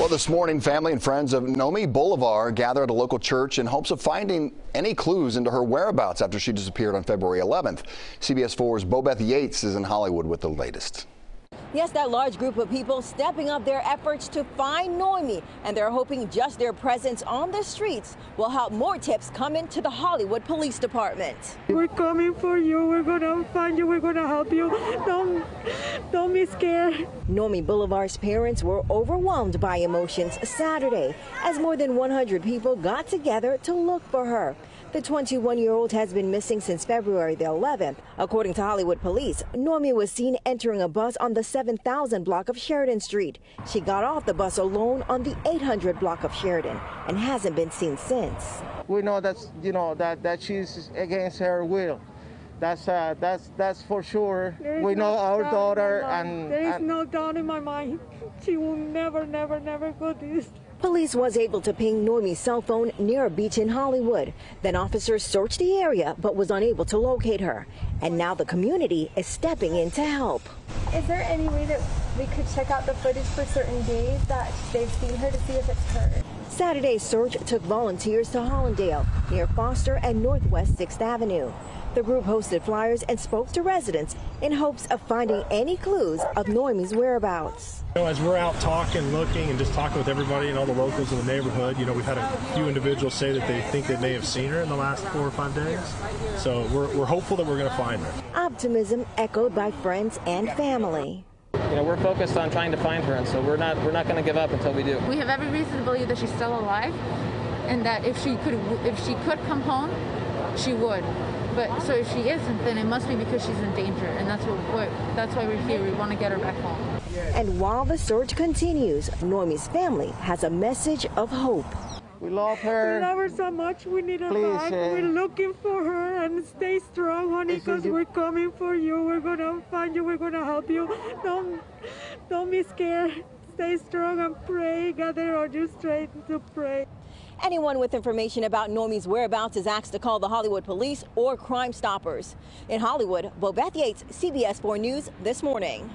Well, this morning, family and friends of Noemi Bolivar gathered at a local church in hopes of finding any clues into her whereabouts after she disappeared on February 11th. CBS 4's Bobeth Yates is in Hollywood with the latest. Yes, that large group of people stepping up their efforts to find Noemi, and they're hoping just their presence on the streets will help more tips come into the Hollywood Police Department. We're coming for you. We're gonna find you. We're gonna help you. Don't, don't be scared. Noemi Bolivar's parents were overwhelmed by emotions Saturday as more than 100 people got together to look for her. The 21 year old has been missing since February the 11th. According to Hollywood police, Noemi was seen entering a bus on the 7000 block of Sheridan Street. She got off the bus alone on the 800 block of Sheridan and hasn't been seen since. We know that's you know that that she's against her will. That's uh, that's that's for sure. We know no our daughter and, there is and no doubt in my mind. She will never, never, never go this. Police was able to ping Noemi's cell phone near a beach in Hollywood. Then officers searched the area but was unable to locate her. And now the community is stepping in to help. Is there any way that we could check out the footage for certain days that they've seen her to see if it's her? Saturday's search took volunteers to Hallandale, near Foster and Northwest 6th Avenue. The group hosted flyers and spoke to residents in hopes of finding any clues of Noemi's whereabouts. You know, as we're out talking, looking, and just talking with everybody and all the locals in the neighborhood, you know, we've had a few individuals say that they think they may have seen her in the last four or five days. So we're, we're hopeful that we're going to find her. Optimism echoed by friends and family. You know, we're focused on trying to find her, and so we're not we're not going to give up until we do. We have every reason to believe that she's still alive, and that if she could if she could come home, she would. But so if she isn't, then it must be because she's in danger, and that's what, what that's why we're here. We want to get her back home. And while the search continues, Noemi's family has a message of hope. we love her. We love her so much. We need her Please, back. uh, We're looking for her and stay strong, honey, because we're coming for you. We're gonna find you. We're gonna help you. Don't, don't be scared. Stay strong and pray. Gather all your strength to pray. Anyone with information about Noemi's whereabouts is asked to call the Hollywood Police or Crime Stoppers. In Hollywood, Bobeth Yates, CBS 4 News this morning.